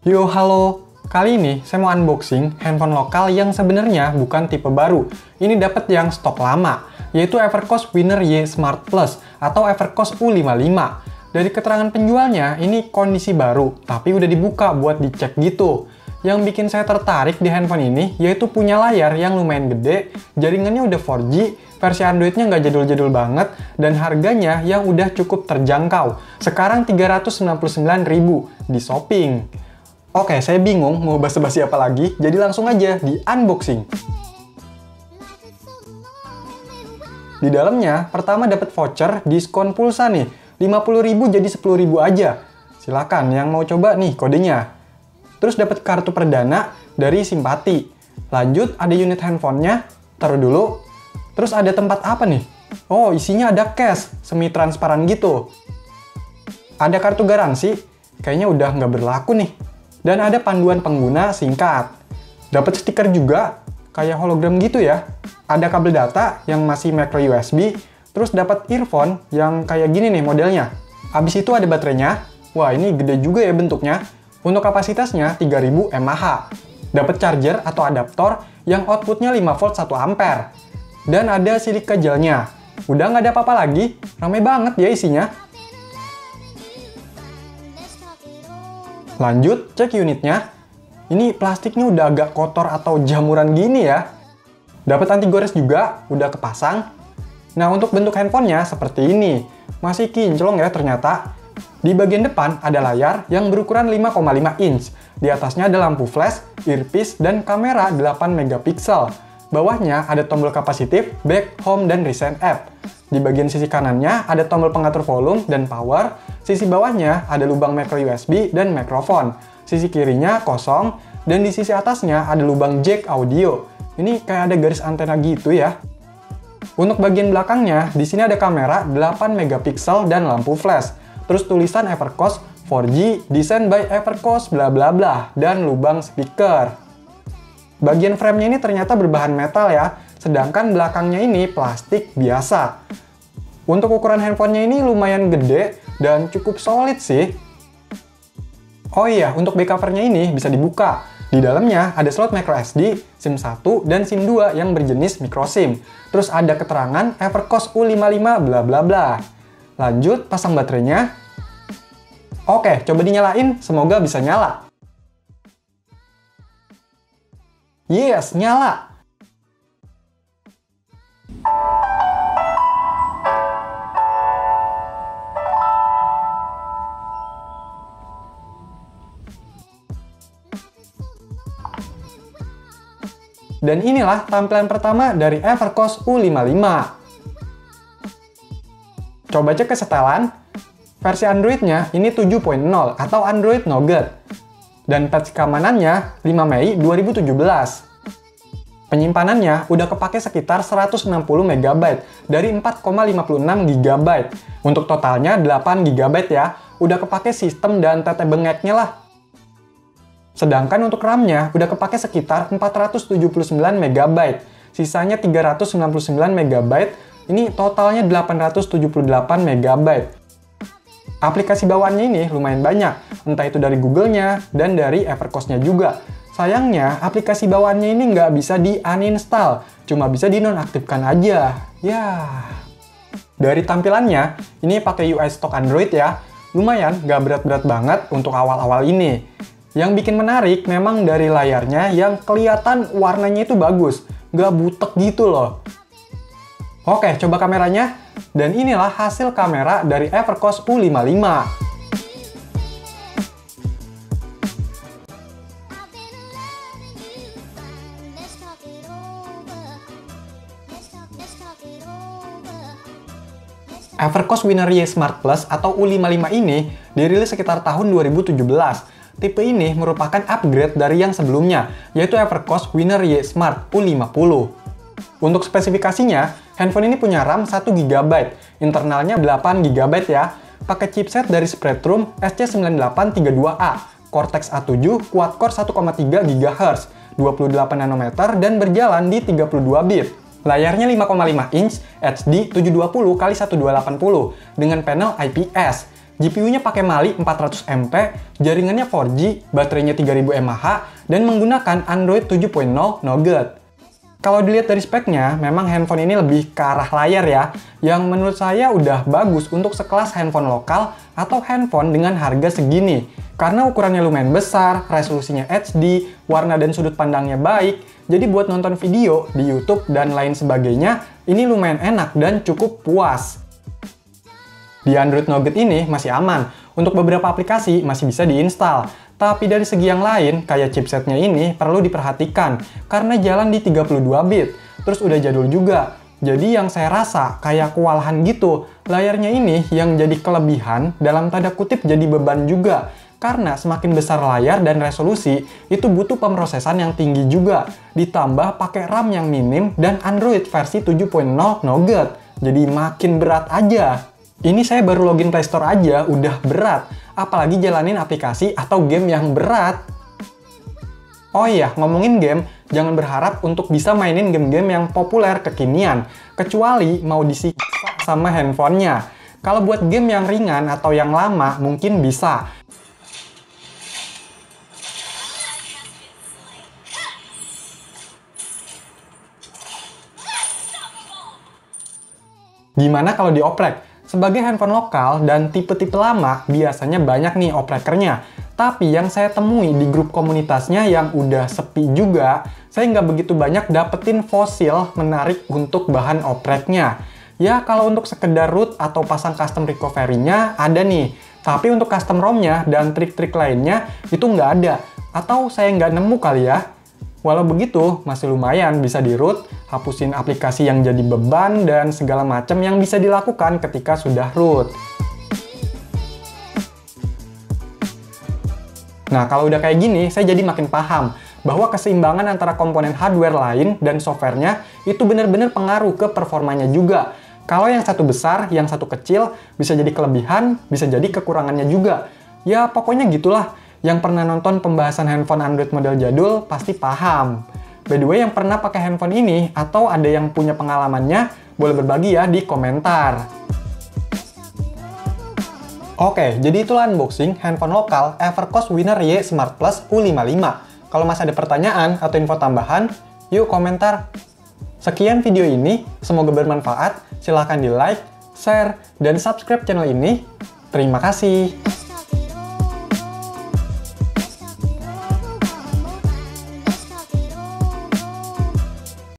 Yo, halo. Kali ini saya mau unboxing handphone lokal yang sebenarnya bukan tipe baru. Ini dapat yang stok lama, yaitu Evercost Winner Y Smart Plus atau Evercost U55. Dari keterangan penjualnya, ini kondisi baru, tapi udah dibuka buat dicek gitu. Yang bikin saya tertarik di handphone ini, yaitu punya layar yang lumayan gede, jaringannya udah 4G, versi Androidnya nggak jadul-jadul banget, dan harganya yang udah cukup terjangkau. Sekarang 399.000 di shopping. Oke, saya bingung mau basa-basi apa lagi, jadi langsung aja di unboxing. Di dalamnya, pertama dapat voucher diskon pulsa nih, 50.000 jadi 10.000 aja. Silakan yang mau coba nih kodenya. Terus dapat kartu perdana dari Simpati. Lanjut ada unit handphonenya, taruh dulu. Terus ada tempat apa nih? Oh, isinya ada cash, semi transparan gitu. Ada kartu garansi, kayaknya udah nggak berlaku nih. Dan ada panduan pengguna singkat. Dapat stiker juga, kayak hologram gitu ya. Ada kabel data yang masih micro USB, terus dapat earphone yang kayak gini nih modelnya. Habis itu ada baterainya. Wah, ini gede juga ya bentuknya. Untuk kapasitasnya 3000 mAh. Dapat charger atau adaptor yang outputnya 5 volt 1 ampere. Dan ada silika gelnya. Udah nggak ada apa-apa lagi, ramai banget ya isinya. Lanjut, cek unitnya. Ini plastiknya udah agak kotor atau jamuran gini ya. Dapat anti gores juga, udah kepasang. Nah, untuk bentuk handphonenya seperti ini. Masih kinclong ya ternyata. Di bagian depan ada layar yang berukuran 5,5 inch. Di atasnya ada lampu flash, earpiece, dan kamera 8 megapiksel. Bawahnya ada tombol kapasitif, back, home, dan recent app. Di bagian sisi kanannya ada tombol pengatur volume dan power. Sisi bawahnya ada lubang micro USB dan mikrofon. Sisi kirinya kosong, dan di sisi atasnya ada lubang jack audio. Ini kayak ada garis antena gitu ya. Untuk bagian belakangnya, di sini ada kamera 8 megapiksel dan lampu flash. Terus tulisan Evercost 4G, desain by Evercost, bla bla bla, dan lubang speaker. Bagian framenya ini ternyata berbahan metal ya, sedangkan belakangnya ini plastik biasa. Untuk ukuran handphonenya ini lumayan gede dan cukup solid sih. Oh iya, untuk back covernya ini bisa dibuka. Di dalamnya ada slot micro SD, SIM 1, dan SIM 2 yang berjenis micro SIM. Terus ada keterangan Evercost U55 bla bla bla. Lanjut, pasang baterainya. Oke, coba dinyalain, semoga bisa nyala. Yes, nyala! Dan inilah tampilan pertama dari Evercost U55. Coba cek kesetelan. Versi Android-nya ini 7.0 atau Android Nougat. Dan patch keamanannya 5 Mei 2017. Penyimpanannya udah kepake sekitar 160 MB dari 4,56 GB. Untuk totalnya 8 GB ya. Udah kepake sistem dan tete bengeknya lah. Sedangkan untuk RAM-nya udah kepake sekitar 479 MB. Sisanya 399 MB. Ini totalnya 878 MB. Aplikasi bawaannya ini lumayan banyak, entah itu dari Google-nya dan dari Evercost-nya juga. Sayangnya, aplikasi bawaannya ini nggak bisa di-uninstall, cuma bisa dinonaktifkan aja. Ya. Dari tampilannya, ini pakai UI stock Android ya. Lumayan, nggak berat-berat banget untuk awal-awal ini. Yang bikin menarik memang dari layarnya yang kelihatan warnanya itu bagus, nggak butek gitu loh. Oke, coba kameranya. Dan inilah hasil kamera dari Evercost U55. Evercost Winner Y Smart Plus atau U55 ini dirilis sekitar tahun 2017. Tipe ini merupakan upgrade dari yang sebelumnya, yaitu Evercost Winner Y Smart U50. Untuk spesifikasinya, handphone ini punya RAM 1 GB, internalnya 8 GB ya, pakai chipset dari Spreadtrum SC9832A, Cortex A7, quad-core 1,3 GHz, 28 nanometer, dan berjalan di 32 bit. Layarnya 5,5 inch HD 720 x 1280 dengan panel IPS. GPU-nya pakai Mali 400 MP, jaringannya 4G, baterainya 3000 mAh, dan menggunakan Android 7.0 Nougat. Kalau dilihat dari speknya, memang handphone ini lebih ke arah layar ya, yang menurut saya udah bagus untuk sekelas handphone lokal atau handphone dengan harga segini. Karena ukurannya lumayan besar, resolusinya HD, warna dan sudut pandangnya baik, jadi buat nonton video di YouTube dan lain sebagainya, ini lumayan enak dan cukup puas. Di Android Nougat ini masih aman, untuk beberapa aplikasi masih bisa diinstal, tapi dari segi yang lain, kayak chipsetnya ini perlu diperhatikan, karena jalan di 32 bit, terus udah jadul juga. Jadi yang saya rasa kayak kewalahan gitu, layarnya ini yang jadi kelebihan, dalam tanda kutip jadi beban juga. Karena semakin besar layar dan resolusi, itu butuh pemrosesan yang tinggi juga. Ditambah pakai RAM yang minim dan Android versi 7.0 Nougat. Jadi makin berat aja. Ini saya baru login Play Store aja, udah berat. Apalagi jalanin aplikasi atau game yang berat. Oh iya, ngomongin game, jangan berharap untuk bisa mainin game-game yang populer kekinian. Kecuali mau disiksa sama handphonenya. Kalau buat game yang ringan atau yang lama, mungkin bisa. Gimana kalau dioprek? Sebagai handphone lokal dan tipe-tipe lama, biasanya banyak nih oprekernya. Tapi yang saya temui di grup komunitasnya yang udah sepi juga, saya nggak begitu banyak dapetin fosil menarik untuk bahan opreknya. Ya kalau untuk sekedar root atau pasang custom recovery-nya ada nih. Tapi untuk custom ROM-nya dan trik-trik lainnya itu nggak ada. Atau saya nggak nemu kali ya. Walau begitu, masih lumayan bisa di root, hapusin aplikasi yang jadi beban, dan segala macam yang bisa dilakukan ketika sudah root. Nah, kalau udah kayak gini, saya jadi makin paham bahwa keseimbangan antara komponen hardware lain dan softwarenya itu benar-benar pengaruh ke performanya juga. Kalau yang satu besar, yang satu kecil, bisa jadi kelebihan, bisa jadi kekurangannya juga. Ya, pokoknya gitulah yang pernah nonton pembahasan handphone Android model jadul pasti paham. By the way, yang pernah pakai handphone ini atau ada yang punya pengalamannya, boleh berbagi ya di komentar. Oke, jadi itulah unboxing handphone lokal Evercost Winner Y Smart Plus U55. Kalau masih ada pertanyaan atau info tambahan, yuk komentar. Sekian video ini, semoga bermanfaat. Silahkan di like, share, dan subscribe channel ini. Terima kasih.